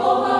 Oh,